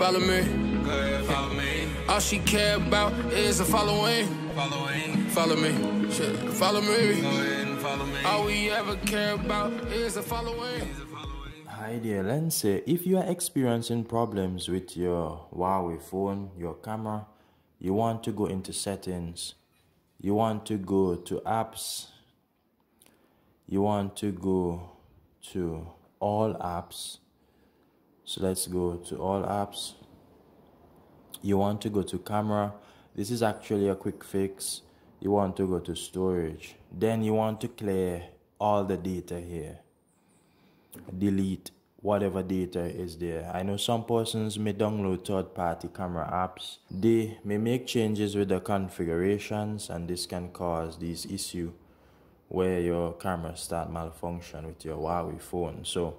follow me. Go ahead, follow me. All she care about is a following. Following. Follow me. Shit, follow me. Go ahead and follow me. All we ever care about is a following. Hi there, Lindsay. If you are experiencing problems with your Huawei phone, your camera, you want to go into settings, you want to go to apps, you want to go to all apps. So let's go to all apps. You want to go to camera. This is actually a quick fix. You want to go to storage. Then you want to clear all the data here delete whatever data is there. I know some persons may download third party camera apps. They may make changes with the configurations and this can cause this issue where your camera start malfunction with your Huawei phone. So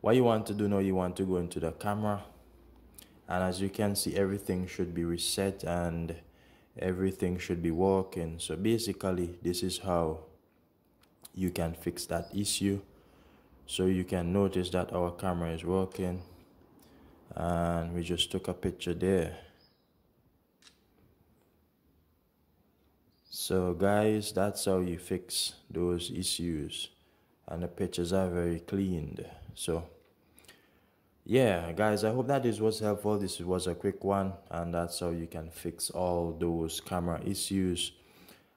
what you want to do now, you want to go into the camera. And as you can see everything should be reset and everything should be working. So basically this is how you can fix that issue. So you can notice that our camera is working. And we just took a picture there. So guys that's how you fix those issues and the pictures are very cleaned so yeah guys i hope that this was helpful this was a quick one and that's how you can fix all those camera issues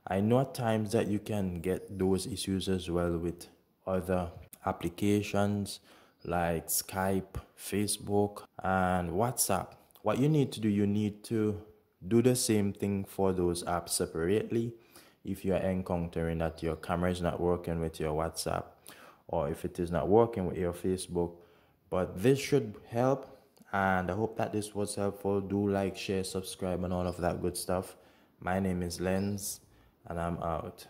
i know at times that you can get those issues as well with other applications like Skype, Facebook, and WhatsApp. What you need to do, you need to do the same thing for those apps separately. If you are encountering that your camera is not working with your WhatsApp, or if it is not working with your Facebook, but this should help. And I hope that this was helpful. Do like, share, subscribe, and all of that good stuff. My name is Lenz, and I'm out.